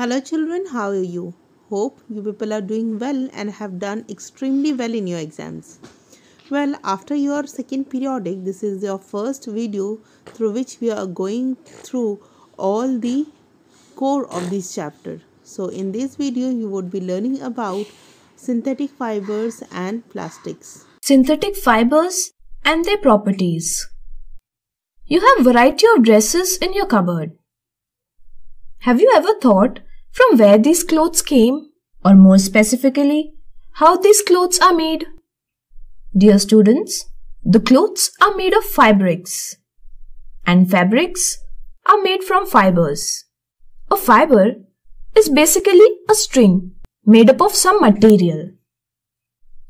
Hello children, how are you? Hope you people are doing well and have done extremely well in your exams. Well, after your second periodic, this is your first video through which we are going through all the core of this chapter. So in this video, you would be learning about synthetic fibers and plastics. Synthetic fibers and their properties. You have variety of dresses in your cupboard. Have you ever thought from where these clothes came or more specifically how these clothes are made? Dear students, the clothes are made of fabrics and fabrics are made from fibers. A fiber is basically a string made up of some material.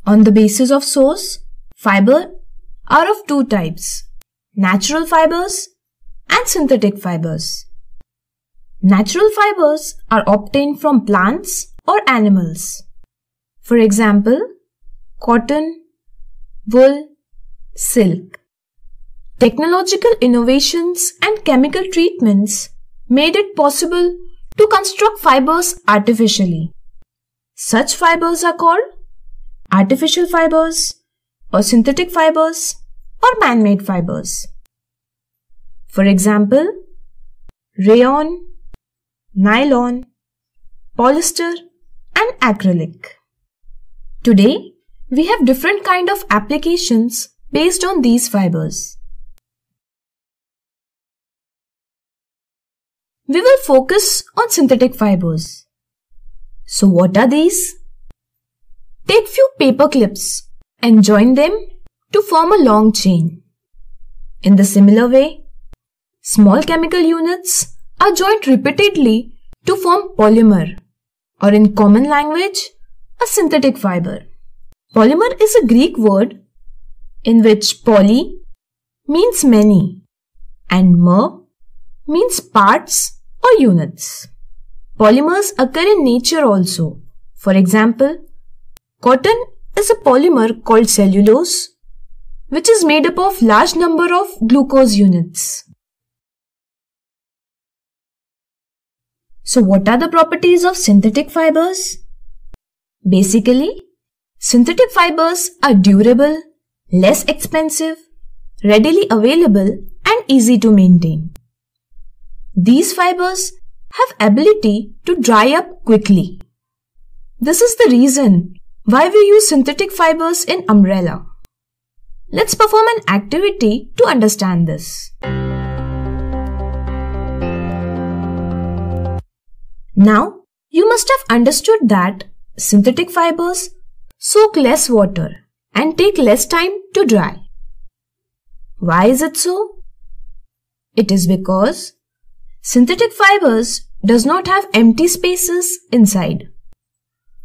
On the basis of source, fiber are of two types, natural fibers and synthetic fibers. Natural fibers are obtained from plants or animals. For example, cotton, wool, silk. Technological innovations and chemical treatments made it possible to construct fibers artificially. Such fibers are called artificial fibers or synthetic fibers or man-made fibers. For example, rayon, nylon, polyester and acrylic. Today, we have different kind of applications based on these fibers. We will focus on synthetic fibers. So what are these? Take few paper clips and join them to form a long chain. In the similar way, small chemical units are joined repeatedly to form polymer or in common language, a synthetic fiber. Polymer is a Greek word in which poly means many and mer means parts or units. Polymers occur in nature also. For example, cotton is a polymer called cellulose which is made up of large number of glucose units. So what are the properties of synthetic fibers? Basically, synthetic fibers are durable, less expensive, readily available and easy to maintain. These fibers have ability to dry up quickly. This is the reason why we use synthetic fibers in umbrella. Let's perform an activity to understand this. Now, you must have understood that synthetic fibers soak less water and take less time to dry. Why is it so? It is because synthetic fibers does not have empty spaces inside.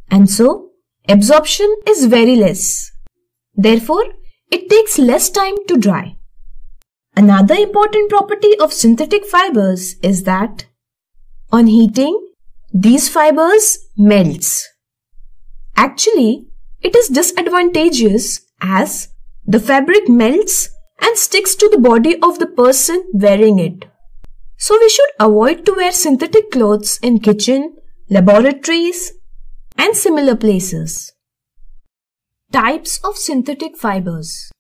And so, absorption is very less. Therefore, it takes less time to dry. Another important property of synthetic fibers is that on heating, these fibers melts. Actually, it is disadvantageous as the fabric melts and sticks to the body of the person wearing it. So we should avoid to wear synthetic clothes in kitchen, laboratories and similar places. Types of synthetic fibers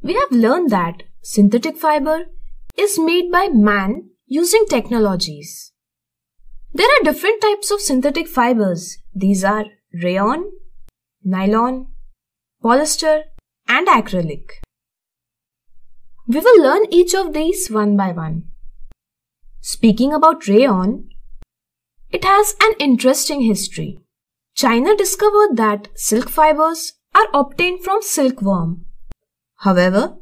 We have learned that synthetic fiber is made by man using technologies. There are different types of synthetic fibers. These are rayon, nylon, polyester and acrylic. We will learn each of these one by one. Speaking about rayon, it has an interesting history. China discovered that silk fibers are obtained from silkworm. However,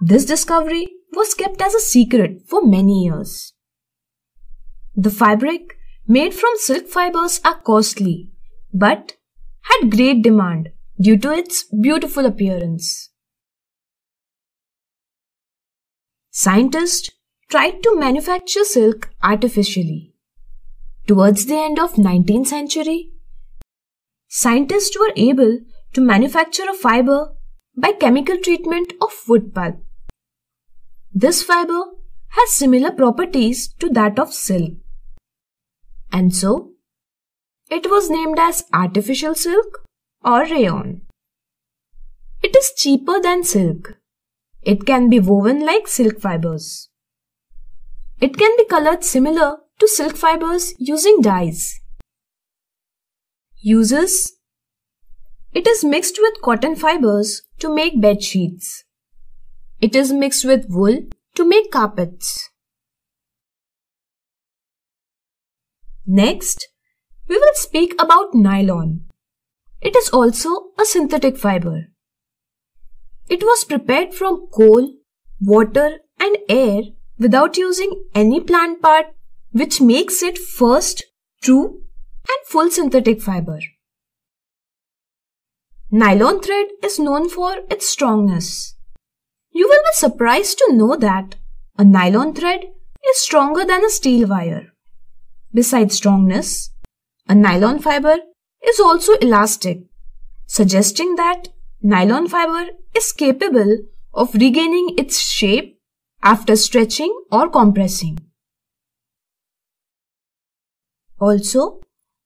this discovery was kept as a secret for many years. The fabric made from silk fibers are costly, but had great demand due to its beautiful appearance. Scientists tried to manufacture silk artificially. Towards the end of 19th century, scientists were able to manufacture a fiber by chemical treatment of wood pulp. This fiber has similar properties to that of silk. And so it was named as artificial silk or rayon. It is cheaper than silk. It can be woven like silk fibers. It can be colored similar to silk fibers using dyes. Uses It is mixed with cotton fibers to make bed sheets. It is mixed with wool to make carpets. Next, we will speak about nylon. It is also a synthetic fiber. It was prepared from coal, water and air without using any plant part which makes it first, true and full synthetic fiber. Nylon thread is known for its strongness. You will be surprised to know that a nylon thread is stronger than a steel wire. Besides strongness, a nylon fiber is also elastic, suggesting that nylon fiber is capable of regaining its shape after stretching or compressing. Also,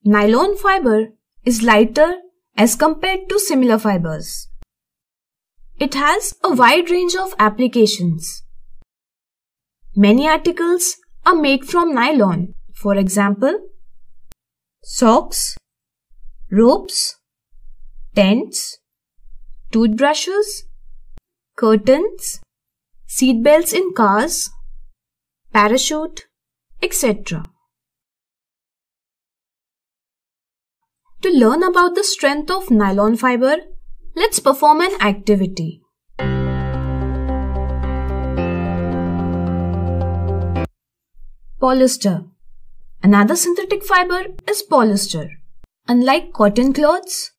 nylon fiber is lighter as compared to similar fibers. It has a wide range of applications. Many articles are made from nylon for example, socks, ropes, tents, toothbrushes, curtains, seat belts in cars, parachute, etc. To learn about the strength of nylon fiber, let's perform an activity. Polyester Another synthetic fiber is polyester. Unlike cotton cloths,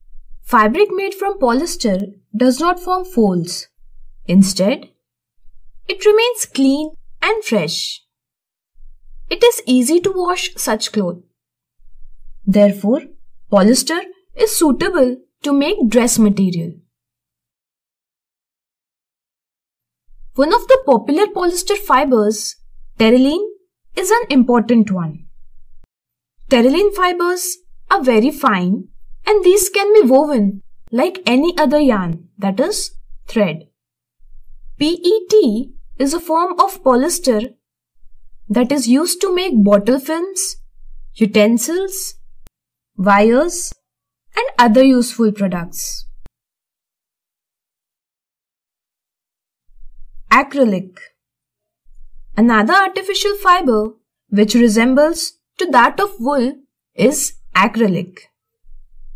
fabric made from polyester does not form folds. Instead, it remains clean and fresh. It is easy to wash such cloth. Therefore, polyester is suitable to make dress material. One of the popular polyester fibers, terylene, is an important one. Terylene fibers are very fine and these can be woven like any other yarn, that is, thread. PET is a form of polyester that is used to make bottle films, utensils, wires, and other useful products. Acrylic Another artificial fiber which resembles to that of wool is acrylic.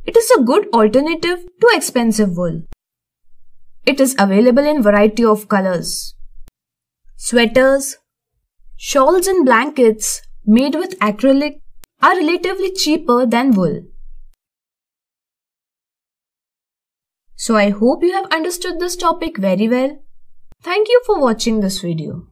It is a good alternative to expensive wool. It is available in variety of colors. Sweaters, shawls and blankets made with acrylic are relatively cheaper than wool. So I hope you have understood this topic very well. Thank you for watching this video.